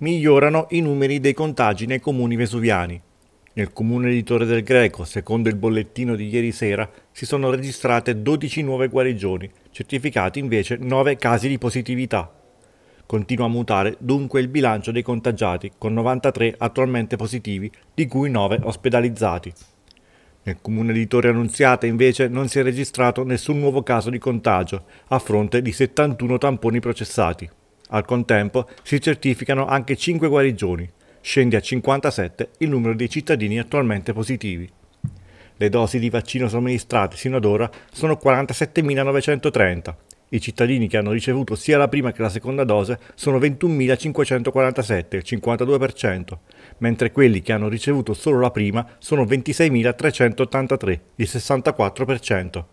Migliorano i numeri dei contagi nei comuni vesuviani. Nel comune di Torre del Greco, secondo il bollettino di ieri sera, si sono registrate 12 nuove guarigioni, certificati invece 9 casi di positività. Continua a mutare dunque il bilancio dei contagiati, con 93 attualmente positivi, di cui 9 ospedalizzati. Nel comune di Torre Annunziata invece non si è registrato nessun nuovo caso di contagio, a fronte di 71 tamponi processati. Al contempo si certificano anche 5 guarigioni, scende a 57 il numero dei cittadini attualmente positivi. Le dosi di vaccino somministrate sino ad ora sono 47.930. I cittadini che hanno ricevuto sia la prima che la seconda dose sono 21.547, il 52%, mentre quelli che hanno ricevuto solo la prima sono 26.383, il 64%.